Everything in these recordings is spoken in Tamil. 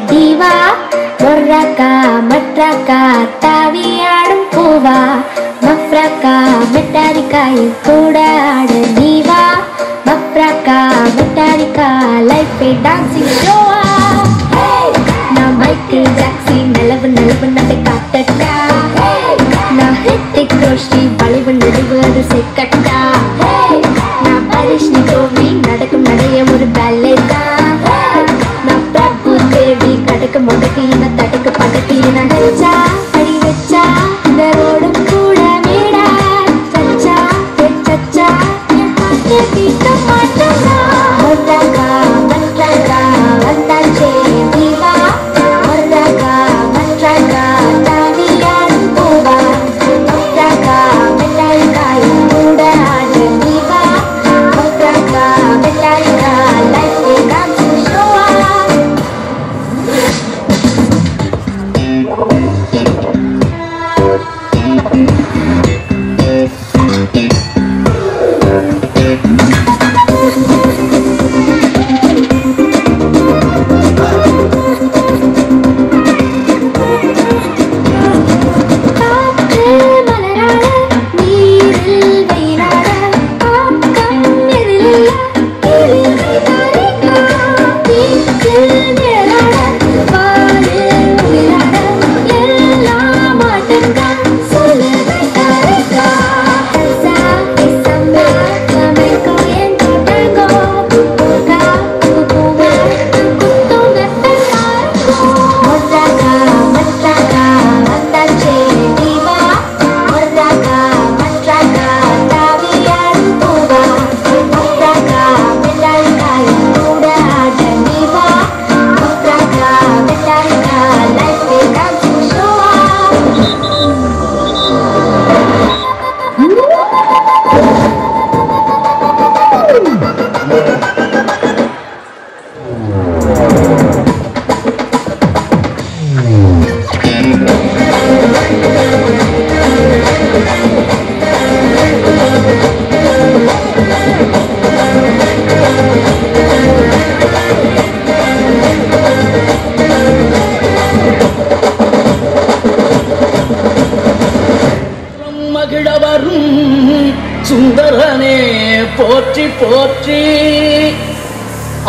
வந்தாச்சே தீவா மொர்ரக்கா மற்றக்கா தாவியாடும் பூவா. மப்ரக்கா மெட்டாரிக்காய் கூட ஆடு நீவா. மப்ரக்கா மெட்டாரிக்கா லைஃப் டான்சிங் ஷோவா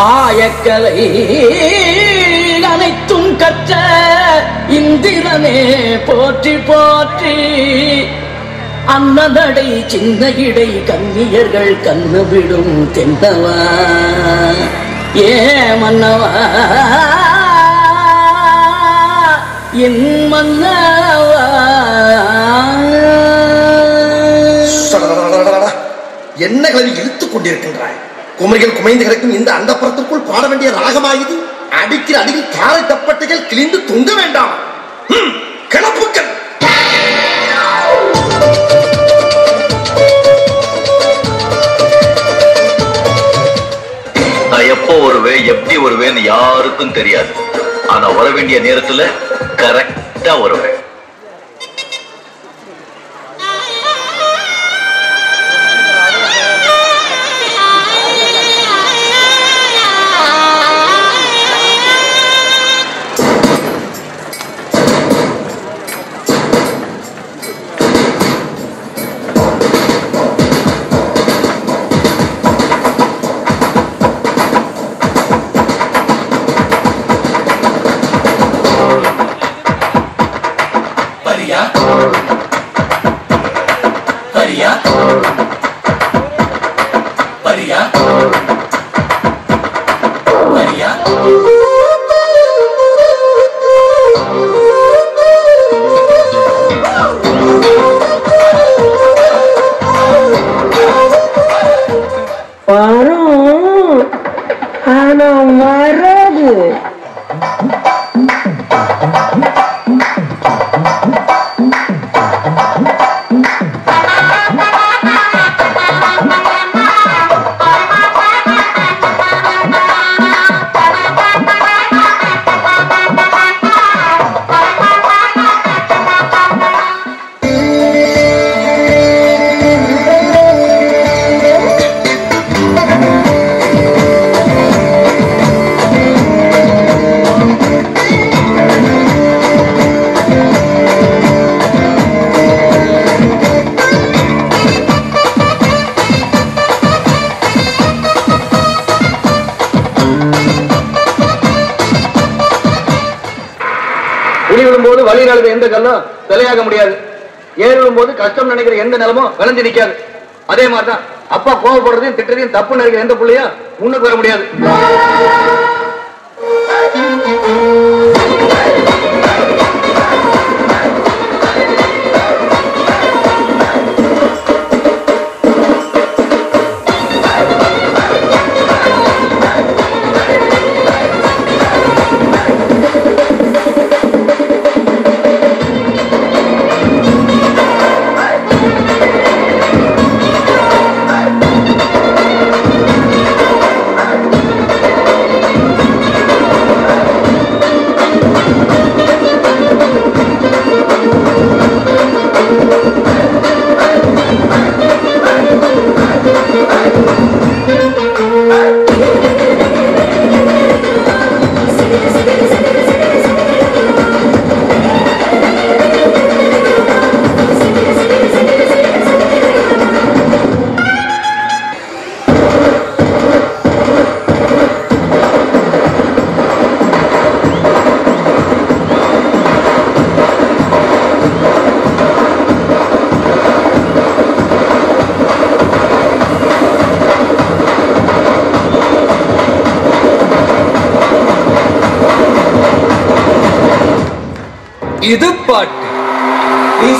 ஆயக்கலை அனைத்தும் கற்ற இந்திரனே போற்றி போற்றி. அன்னதடை சின்ன இடை கன்னியர்கள் கண்ணு விடும் தென்னவா. ஏ மன்னவா. என் மன்னவா. என்ன கல்வி இழுத்துக் கொண்டிருக்கின்றாய் குமரிகள் குமைந்து கிடக்கும் இந்த அந்தப்புறத்திற்குள் பாட வேண்டிய ராகமாயுது அடிக்கிற அடியில் தாரை தப்பட்டைகள் கிழிந்து தொங்க வேண்டாம். ஹம், கிளப்புக்கள் எப்போ வருவேன் எப்படி வருவேன்னு யாருக்கும் தெரியாது. ஆனா வர வேண்டிய நேரத்துல கரெக்டா வருவேன். போது வழி நழுவ எந்த கல்லும் சிலையாக முடியாது. ஏறும் போது கஷ்டம் நினைக்கிற எந்த நிலமும் விளைஞ்சு நிக்காது. அதே மாதிரிதான் அப்பா கோவப்படுறதையும் திட்டத்தையும் தப்பு நினைக்கிற எந்த பிள்ளையும் முன்னுக்கு வர முடியாது.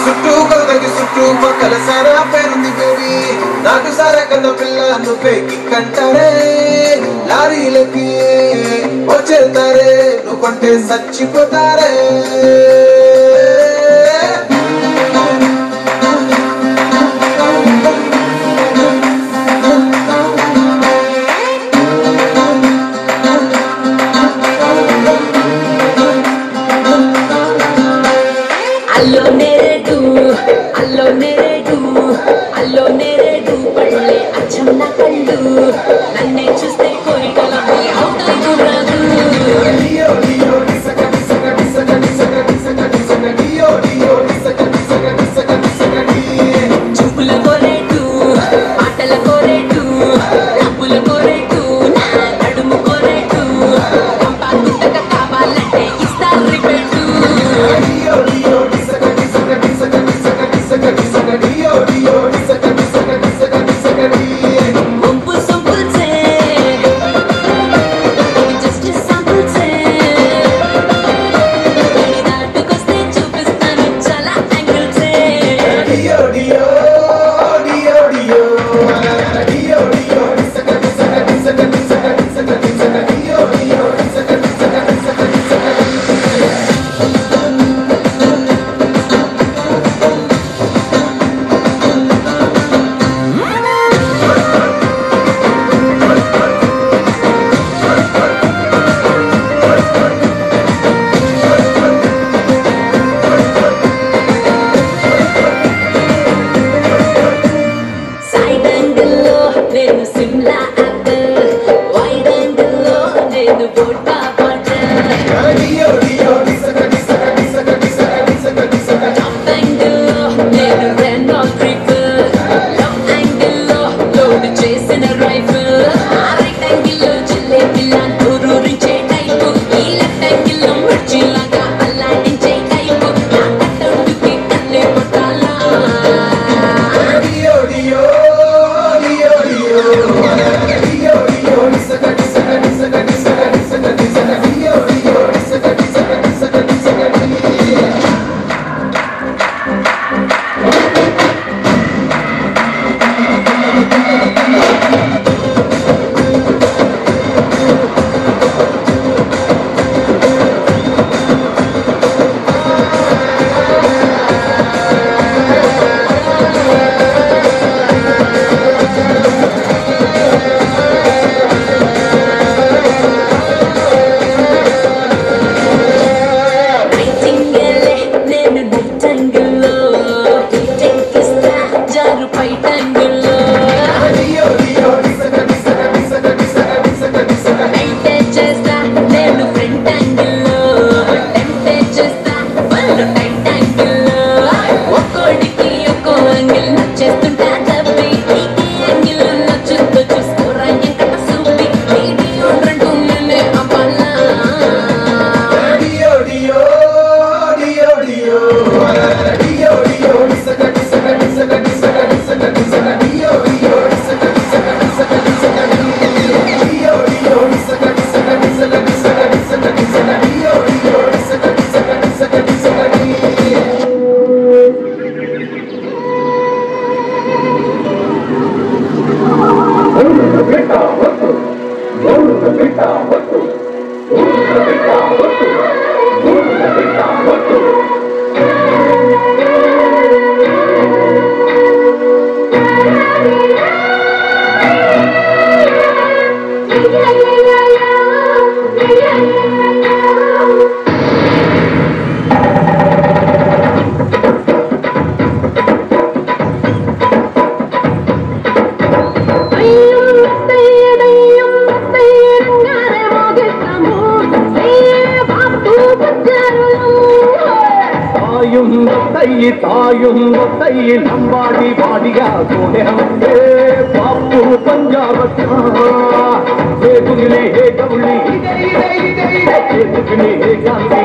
చుట్టూ కొలతకి చుట్టూ పక్కల సారా పేరుంది బేబీ నాకు సారా కన్న పిల్ల నువ్వే కిక్కంటారే లారీలకి వచ్చేతారే నువ్వు కొంటే చచ్చిపోతారే. தாயும் ஒத்தையில் அம்பாடி பாடியா கோடே பாப்பு பஞ்சாபத்தா. ஹே குகிலே ஹே கவுளி. ஹே குகிலே ஹே காந்தி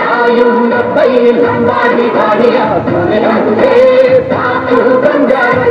తాయుండపై లంబాడి వాడియా తాయు బంగారు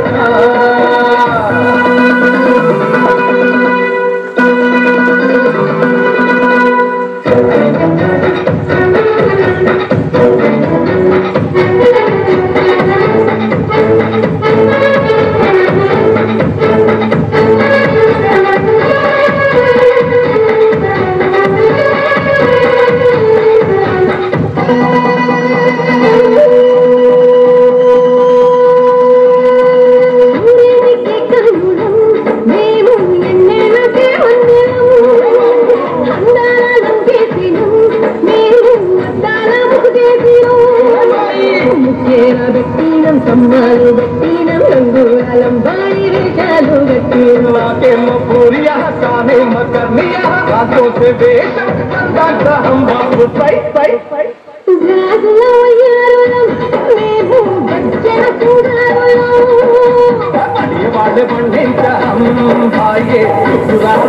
వాడు పండించాం భాగ్య సురాలు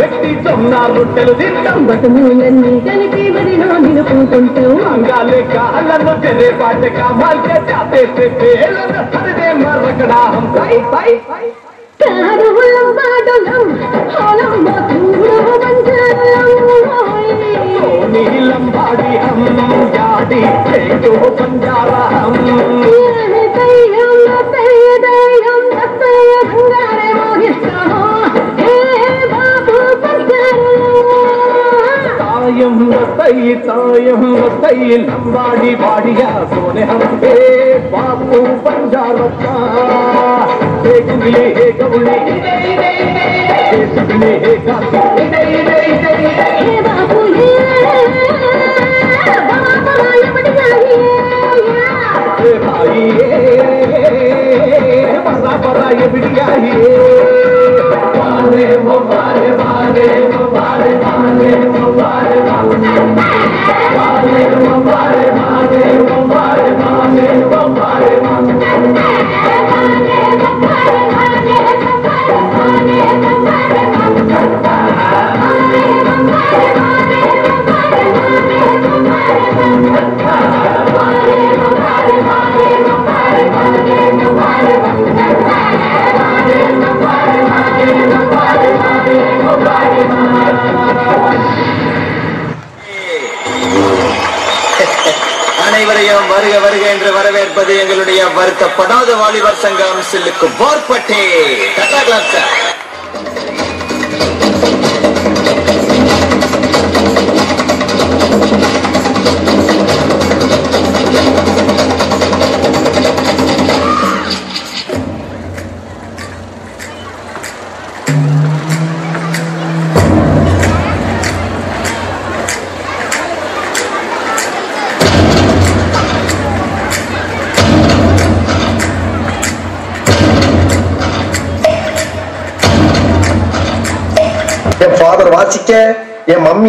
పెట్టి జొన్న రొట్టెలు తింటాం. బతుకులన్నీ కలిసి మదిలో నిలుపుకుంటాం అంగాలే కాళ్ళను చెరే పాటక కామాల్కే చాతే పేలను సరిదే మరకడా హం. పై పై పై. జాడి పంజారా यम बताई तायम बताई लंबाड़ी बाड़िया सोने हम हे बापू पंजाबता हे गुंगली हे गवली हे सगली हे गाती ये बिटिया ही। मारे वो मारे मारे वो मारे। வரவேற்பது எங்களுடைய வருத்தப்படாத வாலிபர் சங்கம் சில்லுக்கு போர்பட்டே. டாடா சார்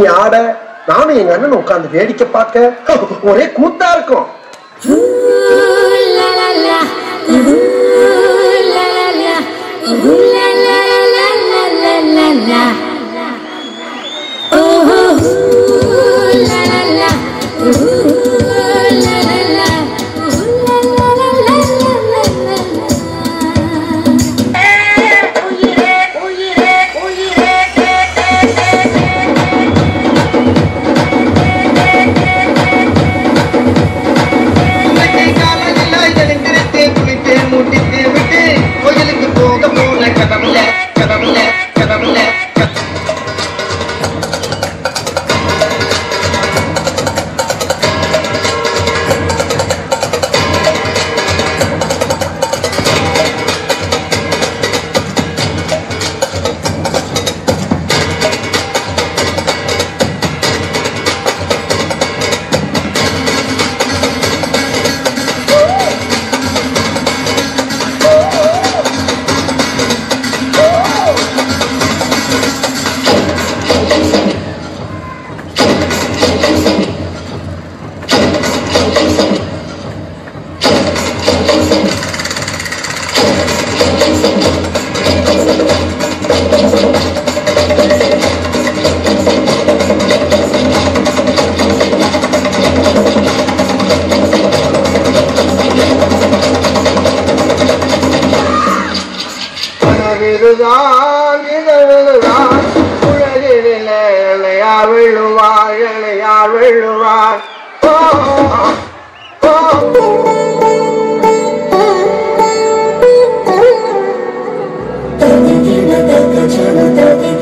ஆட நானும் எங்க அண்ணன் உட்கார்ந்து வேடிக்கை பார்க்க ஒரே கூத்தா இருக்கும். 也只能代你